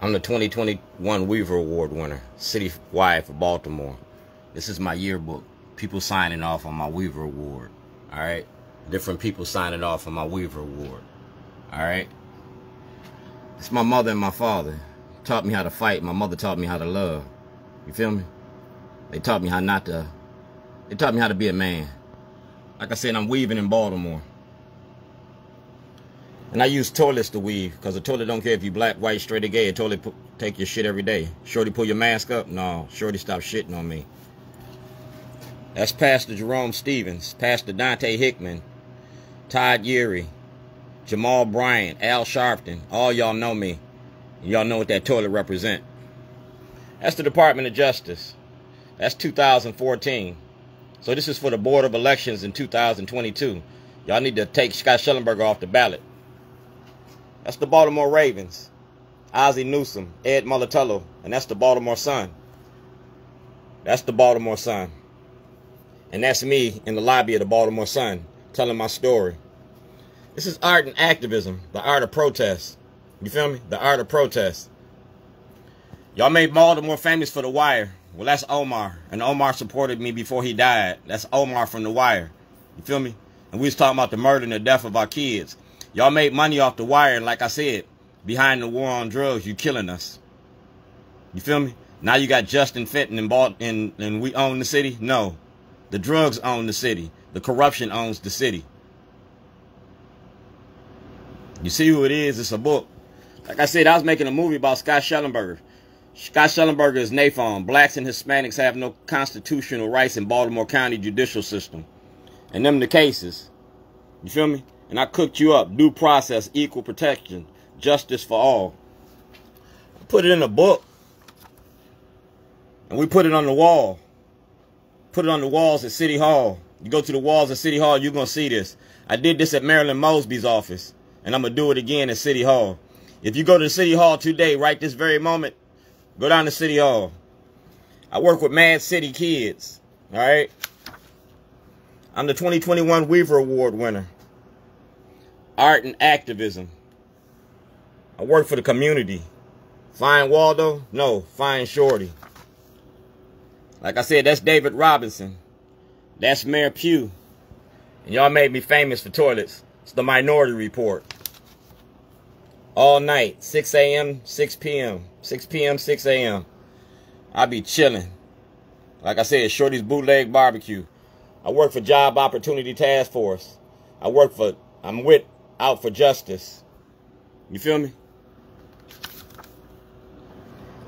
I'm the 2021 Weaver Award winner, citywide for Baltimore. This is my yearbook. People signing off on my Weaver Award. All right? Different people signing off on my Weaver Award. All right? It's my mother and my father. Taught me how to fight. My mother taught me how to love. You feel me? They taught me how not to. They taught me how to be a man. Like I said, I'm weaving in Baltimore. And I use toilets to weave because a toilet don't care if you black, white, straight, or gay. A toilet take your shit every day. Shorty, pull your mask up. No, Shorty, stop shitting on me. That's Pastor Jerome Stevens, Pastor Dante Hickman, Todd Yeary, Jamal Bryant, Al Sharpton. All y'all know me. Y'all know what that toilet represent. That's the Department of Justice. That's 2014. So this is for the Board of Elections in 2022. Y'all need to take Scott Shellenberger off the ballot. That's the Baltimore Ravens. Ozzie Newsome, Ed Mulitalo, and that's the Baltimore Sun. That's the Baltimore Sun. And that's me in the lobby of the Baltimore Sun telling my story. This is art and activism, the art of protest. You feel me? The art of protest. Y'all made Baltimore famous for The Wire. Well, that's Omar. And Omar supported me before he died. That's Omar from The Wire. You feel me? And we was talking about the murder and the death of our kids. Y'all made money off the wire, and like I said, behind the war on drugs, you killing us. You feel me? Now you got Justin Fenton and bought and, and we own the city? No. The drugs own the city. The corruption owns the city. You see who it is? It's a book. Like I said, I was making a movie about Scott Shellenberger. Scott Shellenberger is NAFON. Blacks and Hispanics have no constitutional rights in Baltimore County judicial system. And them the cases. You feel me? And I cooked you up. Due process, equal protection, justice for all. I put it in a book. And we put it on the wall. Put it on the walls at City Hall. You go to the walls of City Hall, you're going to see this. I did this at Marilyn Mosby's office. And I'm going to do it again at City Hall. If you go to City Hall today, right this very moment, go down to City Hall. I work with Mad City kids. All right. I'm the 2021 Weaver Award winner art and activism. I work for the community. Find Waldo? No, find Shorty. Like I said, that's David Robinson. That's Mayor Pugh. And y'all made me famous for toilets. It's the Minority Report. All night, 6 a.m., 6 p.m., 6 p.m., 6 a.m. I be chilling. Like I said, Shorty's Bootleg Barbecue. I work for Job Opportunity Task Force. I work for, I'm with out for justice. You feel me?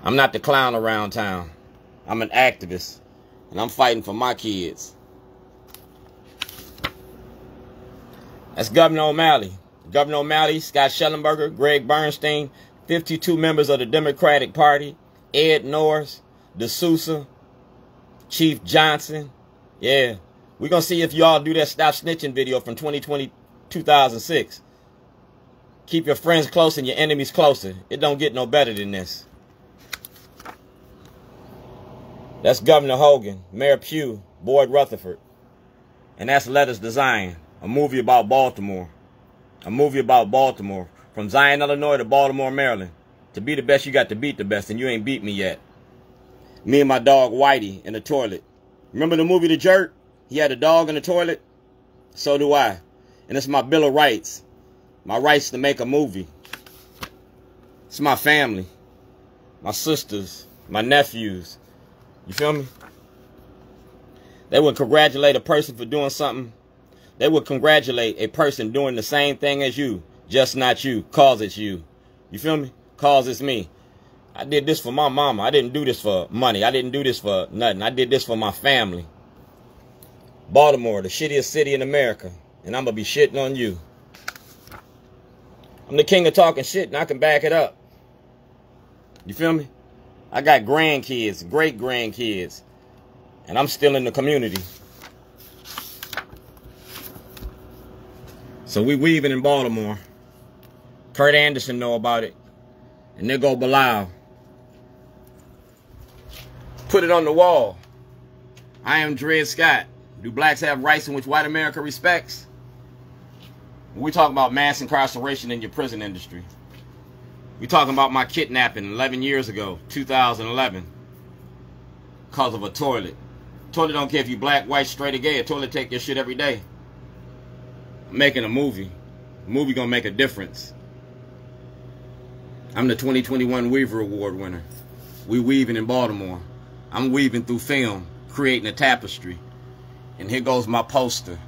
I'm not the clown around town. I'm an activist. And I'm fighting for my kids. That's Governor O'Malley. Governor O'Malley, Scott Shellenberger, Gregg Bernstein, 52 members of the Democratic Party, Ed Norris, De Sousa, Chief Johnson. Yeah. We're going to see if y'all do that Stop Snitching video from 2020, 2006. Keep your friends close and your enemies closer. It don't get no better than this. That's Governor Hogan, Mayor Pugh, Boyd Rutherford. And that's Letters Design, a movie about Baltimore. A movie about Baltimore. From Zion, Illinois to Baltimore, Maryland. To be the best, you got to beat the best, and you ain't beat me yet. Me and my dog Whitey in the toilet. Remember the movie The Jerk? He had a dog in the toilet? So do I. And it's my Bill of Rights. My rights to make a movie. It's my family. My sisters. My nephews. You feel me? They would congratulate a person for doing something. They would congratulate a person doing the same thing as you. Just not you. Cause it's you. You feel me? Cause it's me. I did this for my mama. I didn't do this for money. I didn't do this for nothing. I did this for my family. Baltimore, the shittiest city in America. And I'm going to be shitting on you. I'm the king of talking shit and I can back it up. You feel me? I got grandkids, great grandkids, and I'm still in the community. So we weaving in Baltimore. Kurt Anderson know about it. And there go Bilal. Put it on the wall. I am Dred Scott. Do blacks have rights in which white America respects? We talk about mass incarceration in your prison industry. We talking about my kidnapping 11 years ago, 2011, cause of a toilet. Toilet don't care if you black, white, straight, or gay. A toilet take your shit every day. I'm making a movie. The movie gonna make a difference. I'm the 2021 Weaver Award winner. We weaving in Baltimore. I'm weaving through film, creating a tapestry. And here goes my poster.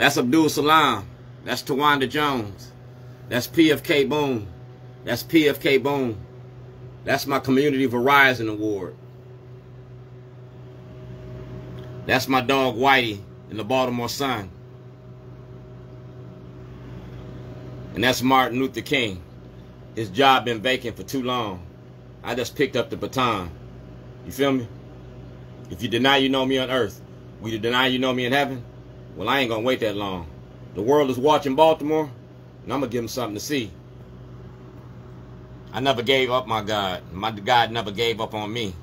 That's Abdul Salam. That's Tawanda Jones. That's PFK Boom. That's PFK Boom. That's my Community Verizon Award. That's my dog Whitey in the Baltimore Sun. And that's Martin Luther King. His job been vacant for too long. I just picked up the baton. You feel me? If you deny you know me on earth, will you deny you know me in heaven? Well, I ain't gonna wait that long. The world is watching Baltimore, and I'm gonna give them something to see. I never gave up my God. My God never gave up on me.